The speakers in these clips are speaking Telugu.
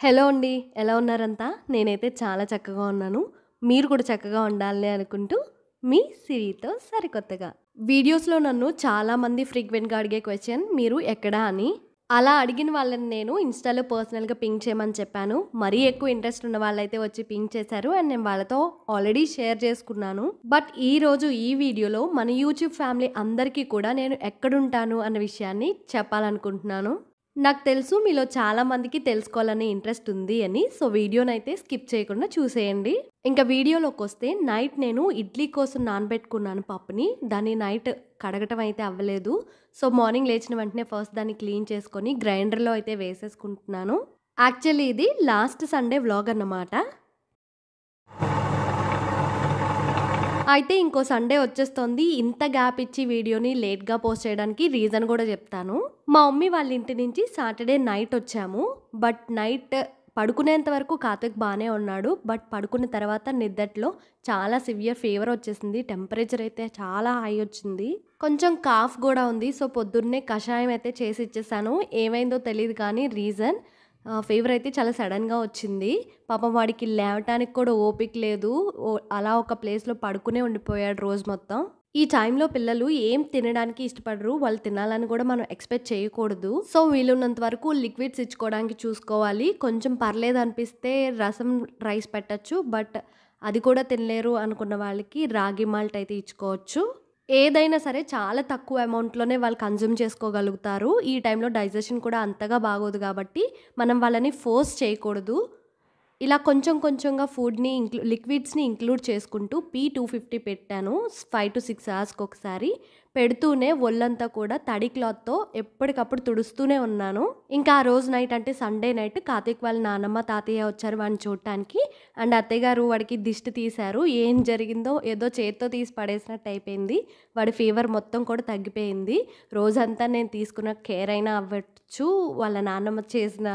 హలో అండి. ఎలా ఉన్నారంతా? నేనైతే చాలా చక్కగా ఉన్నాను. మీరు కూడా చక్కగా ఉండాలని అనుకుంటూ మీ సిరితో సరికొత్తగా. వీడియోస్‌లో నన్ను చాలామంది ఫ్రీక్వెంట్‌గా అడిగే క్వశ్చన్ మీరు ఎక్కడ అని. అలా అడిగిన వాళ్ళని నేను ఇన్‌స్టాలో పర్సనల్‌గా పింక్ చేయమని చెప్పాను. మరీ ఎక్కువ ఇంట్రెస్ట్ ఉన్న వాళ్ళైతే వచ్చి పింక్ చేశారు. అండ్ నేను వాళ్ళతో ఆల్రెడీ షేర్ చేసుకున్నాను. బట్ ఈరోజు ఈ వీడియోలో మన యూట్యూబ్ ఫ్యామిలీ అందరికీ కూడా నేను ఎక్కడుంటాను అన్న విషయాన్ని చెప్పాలనుకుంటున్నాను. నాకు తెలుసు మీలో చాలామందికి తెలుసుకోవాలనే ఇంట్రెస్ట్ ఉంది అని. సో, వీడియోనైతే స్కిప్ చేయకుండా చూసేయండి. ఇంకా వీడియోలోకి వస్తే నైట్ నేను ఇడ్లీ కోసం నానబెట్టుకున్నాను పప్పుని. దాన్ని నైట్ కడగటం అయితే అవ్వలేదు. సో, మార్నింగ్ లేచిన వెంటనే ఫస్ట్ దాన్ని క్లీన్ చేసుకొని గ్రైండర్‌లో అయితే వేసేసుకుంటున్నాను. యాక్చువల్లీ ఇది లాస్ట్ సండే వ్లాగ్ అన్నమాట. అయితే ఇంకో సండే వచ్చేస్తోంది. ఇంత గ్యాప్ ఇచ్చి వీడియోని లేట్‌గా పోస్ట్ చేయడానికి రీజన్ కూడా చెప్తాను. మా మమ్మీ వాళ్ళ ఇంటి నుంచి సాటర్డే నైట్ వచ్చాము. బట్ నైట్ పడుకునేంత వరకు కార్తిక్ బాగానే ఉన్నాడు. బట్ పడుకున్న తర్వాత నిద్దట్లో చాలా సివియర్ ఫీవర్ వచ్చేసింది. టెంపరేచర్ అయితే చాలా హై వచ్చింది. కొంచెం కాఫ్ కూడా ఉంది. సో, పొద్దున్నే కషాయం అయితే చేసి ఇచ్చేసాను. ఏమైందో తెలియదు కానీ రీజన్ ఫీవర్ అయితే చాలా సడన్గా వచ్చింది. పాపం వాడికి లేవటానికి కూడా ఓపిక లేదు. అలా ఒక ప్లేస్‌లో పడుకునే ఉండిపోయాడు రోజు మొత్తం. ఈ టైంలో పిల్లలు ఏం తినడానికి ఇష్టపడరు. వాళ్ళు తినాలని కూడా మనం ఎక్స్‌పెక్ట్ చేయకూడదు. సో, వీలున్నంత వరకు లిక్విడ్స్ ఇచ్చుకోవడానికి చూసుకోవాలి. కొంచెం పర్లేదు అనిపిస్తే రసం రైస్ పెట్టచ్చు బట్ అది కూడా తినలేరు అనుకున్న వాళ్ళకి రాగి మాల్ట్ అయితే ఇచ్చుకోవచ్చు. ఏదైనా సరే చాలా తక్కువ అమౌంట్‌లోనే వాళ్ళు కన్జ్యూమ్ చేసుకోగలుగుతారు. ఈ టైంలో డైజెషన్ కూడా అంతగా బాగోదు కాబట్టి మనం వాళ్ళని ఫోర్స్ చేయకూడదు. ఇలా కొంచెం కొంచెంగా ఫుడ్‌ని ఇంక్లూ లిక్విడ్స్‌ని ఇంక్లూడ్ చేసుకుంటూ పీ250 పెట్టాను. 5-6 అవర్స్‌కి ఒకసారి. పెడుతూనే ఒళ్ళంతా కూడా తడి క్లాత్‌తో ఎప్పటికప్పుడు తుడుస్తూనే ఉన్నాను. ఇంకా ఆ రోజు నైట్ అంటే సండే నైట్ కార్తీక్ వాళ్ళ నానమ్మ, తాతయ్య వచ్చారు వాడిని చూడటానికి. అండ్ అత్తయ్య గారు వాడికి దిష్టి తీశారు. ఏం జరిగిందో ఏదో చేత్తో తీసి పడేసినట్టు అయిపోయింది. వాడి ఫీవర్ మొత్తం కూడా తగ్గిపోయింది. రోజంతా నేను తీసుకున్న కేర్ అయినా అవ్వచ్చు. వాళ్ళ నాన్నమ్మ చేసిన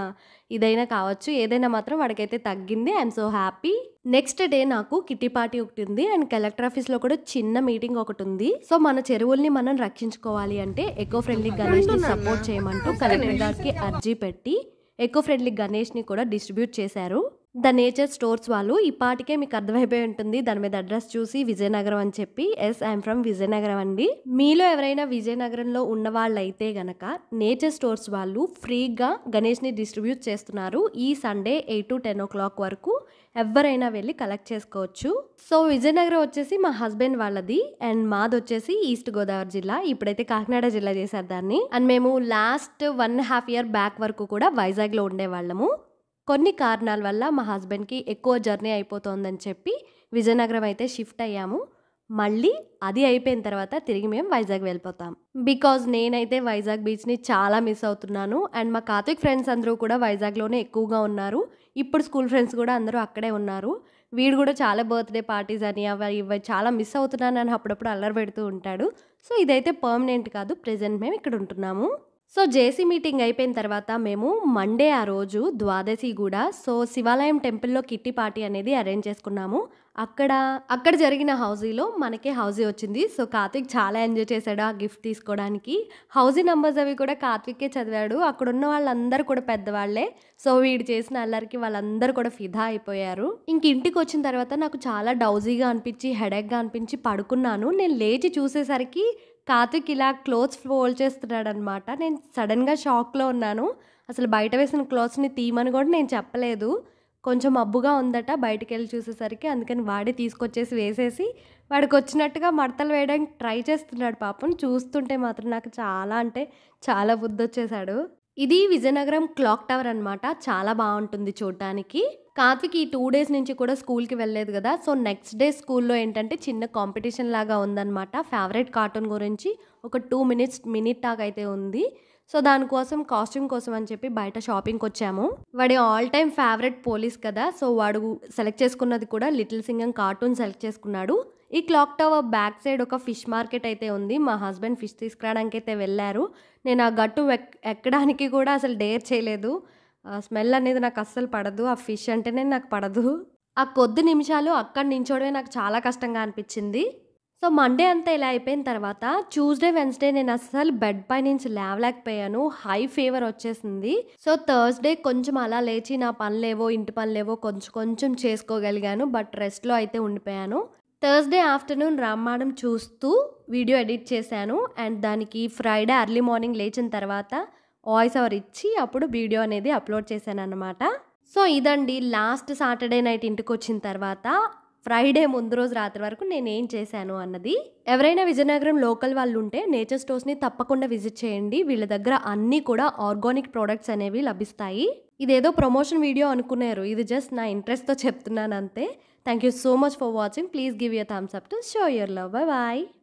ఇదైనా కావచ్చు. ఏదైనా మాత్రం వాడికైతే తగ్గింది. I'm so happy. Next day నాకు కిట్టి పార్టీ ఒకటి ఉంది. అండ్ కలెక్టర్ ఆఫీస్‌లో కూడా చిన్న మీటింగ్ ఒకటి ఉంది. సో, మన చెరువుల్ని మనం రక్షించుకోవాలి అంటే ఎకో ఫ్రెండ్లీ గణేష్‌ని సపోర్ట్ చేయమంటూ కలెక్టర్ గారికి అర్జీ పెట్టి ఎకో ఫ్రెండ్లీ గణేష్‌ని కూడా డిస్ట్రిబ్యూట్ చేశారు. ద నేచర్ స్టోర్స్ వాళ్ళు ఈ పాటికే మీకు అర్థమైపోయి ఉంటుంది. దాని మీద అడ్రస్ చూసి విజయనగరం అని చెప్పి. యెస్ ఐయామ్ ఫ్రమ్ విజయనగరం అండి. మీలో ఎవరైనా విజయనగరంలో ఉన్నవాళ్ళైతే గనక నేచర్ స్టోర్స్ వాళ్ళు ఫ్రీగా గణేష్‌ని డిస్ట్రిబ్యూట్ చేస్తున్నారు. ఈ సండే 8-10 వరకు ఎవరైనా వెళ్ళి కలెక్ట్ చేసుకోవచ్చు. సో, విజయనగరం వచ్చేసి మా హస్బెండ్ వాళ్ళది. అండ్ మాది వచ్చేసి ఈస్ట్ గోదావరి జిల్లా. ఇప్పుడైతే కాకినాడ జిల్లా చేశారు దాన్ని. అండ్ మేము లాస్ట్ 1 1/2 ఇయర్ బ్యాక్ వరకు కూడా వైజాగ్‌లో ఉండేవాళ్ళము. కొన్ని కారణాల వల్ల మా హస్బెండ్‌కి ఎక్కువ జర్నీ అయిపోతుందని చెప్పి విజయనగరం అయితే షిఫ్ట్ అయ్యాము. మళ్ళీ అది అయిపోయిన తర్వాత తిరిగి మేము వైజాగ్ వెళ్ళిపోతాం. బికాజ్ నేనైతే వైజాగ్ బీచ్‌ని చాలా మిస్ అవుతున్నాను. అండ్ మా కార్తిక్ ఫ్రెండ్స్ అందరూ కూడా వైజాగ్‌లోనే ఎక్కువగా ఉన్నారు. ఇప్పుడు స్కూల్ ఫ్రెండ్స్ కూడా అందరూ అక్కడే ఉన్నారు. వీడు కూడా చాలా బర్త్‌డే పార్టీస్ అని అవి ఇవి చాలా మిస్ అవుతున్నాను అని అప్పుడప్పుడు అల్లరి పెడుతూ ఉంటాడు. సో, ఇదైతే పర్మనెంట్ కాదు. ప్రెజెంట్ మేము ఇక్కడ ఉంటున్నాము. సో, జేసీ మీటింగ్ అయిపోయిన తర్వాత మేము మండే ఆ రోజు ద్వాదశి కూడా సో, శివాలయం టెంపుల్‌లో కిట్టి పార్టీ అనేది అరేంజ్ చేసుకున్నాము. అక్కడ అక్కడ జరిగిన హౌజీలో మనకే హౌజీ వచ్చింది. సో, కార్తిక్ చాలా ఎంజాయ్ చేశాడు ఆ గిఫ్ట్ తీసుకోవడానికి. హౌజీ నంబర్స్ అవి కూడా కార్తిక్కే చదివాడు. అక్కడున్న వాళ్ళందరూ కూడా పెద్దవాళ్ళే. సో, వీడు చేసిన అల్లరికి వాళ్ళందరూ కూడా ఫిదా అయిపోయారు. ఇంక ఇంటికొచ్చిన తర్వాత నాకు చాలా డౌజీగా అనిపించి, హెడేక్‌గా అనిపించి పడుకున్నాను. నేను లేచి చూసేసరికి కార్తిక్ ఇలా క్లోత్స్ ఫోల్డ్ చేస్తున్నాడనమాట. నేను సడన్గా షాక్‌లో ఉన్నాను. అసలు బయట వేసిన క్లోత్స్ని తీయమని కూడా నేను చెప్పలేదు. కొంచెం మబ్బుగా ఉందట బయటికెళ్ళి చూసేసరికి. అందుకని వాడే తీసుకొచ్చేసి వేసేసి వాడికి వచ్చినట్టుగా మడతలు వేయడానికి ట్రై చేస్తున్నాడు పాపం. చూస్తుంటే మాత్రం నాకు చాలా అంటే చాలా బుద్ధొచ్చేసాడు. ఇది విజయనగరం క్లాక్ టవర్ అనమాట. చాలా బాగుంటుంది చూడటానికి. కార్తీక్ ఈ టూ డేస్ నుంచి కూడా స్కూల్‌కి వెళ్ళలేదు కదా సో, నెక్స్ట్ డే స్కూల్‌లో ఏంటంటే చిన్న కాంపిటీషన్ లాగా ఉందన్నమాట ఫేవరెట్ కార్టూన్ గురించి ఒక టూ మినిట్స్ మినిట్ టాక్ అయితే ఉంది. సో, దానికోసం కాస్ట్యూమ్ కోసం అని చెప్పి బయట షాపింగ్కి వచ్చాము వాడి ఆల్ టైమ్ ఫేవరెట్ పోలీస్ కదా! సో, వాడు సెలెక్ట్ చేసుకున్నది కూడా లిటిల్ సింగం కార్టూన్ సెలెక్ట్ చేసుకున్నాడు. ఈ క్లాక్ టవర్ బ్యాక్ సైడ్ ఒక ఫిష్ మార్కెట్ అయితే ఉంది. మా హస్బెండ్ ఫిష్ తీసుకురావడానికి అయితే వెళ్ళారు నేను ఆ గట్టు ఎక్ ఎక్కడానికి కూడా అసలు డేర్ చేయలేదు. ఆ స్మెల్ అనేది నాకు అస్సలు పడదు. ఆ ఫిష్ అంటేనే నాకు పడదు. ఆ కొద్ది నిమిషాలు అక్కడ నించోడమే నాకు చాలా కష్టంగా అనిపించింది. సో మండే అంతా ఇలా అయిపోయిన తర్వాత ట్యూస్డే వెన్స్డే నేను అస్సలు బెడ్ పై నుంచి లేవలేకపోయాను హై ఫీవర్ వచ్చేసింది సో థర్స్డే కొంచెం అలా లేచి నా పనులేవో ఇంటి పనులేవో కొంచెం కొంచెం చేసుకోగలిగాను బట్ రెస్ట్లో అయితే ఉండిపోయాను థర్స్డే ఆఫ్టర్నూన్ రామాయణం చూస్తూ వీడియో ఎడిట్ చేశాను. అండ్ దానికి ఫ్రైడే అర్లీ మార్నింగ్ లేచిన తర్వాత వాయిస్ ఓవర్ ఇచ్చి అప్పుడు వీడియో అనేది అప్లోడ్ చేశాను అనమాట సో ఇదండి లాస్ట్ సాటర్డే నైట్ ఇంటికి వచ్చిన తర్వాత ఫ్రైడే ముందు రోజు రాత్రి వరకు నేను ఏం చేశాను అన్నది. ఎవరైనా విజయనగరం లోకల్ వాళ్ళు ఉంటే నేచర్ స్టోర్స్ని తప్పకుండా విజిట్ చేయండి. వీళ్ళ దగ్గర అన్నీ కూడా ఆర్గానిక్ ప్రోడక్ట్స్ అనేవి లభిస్తాయి. ఇదేదో ప్రమోషన్ వీడియో అనుకున్నారు. ఇది జస్ట్ నా ఇంట్రెస్ట్తో చెప్తున్నాను అంతే. Thank you so much for watching. Please give your thumbs up to show your love. Bye bye.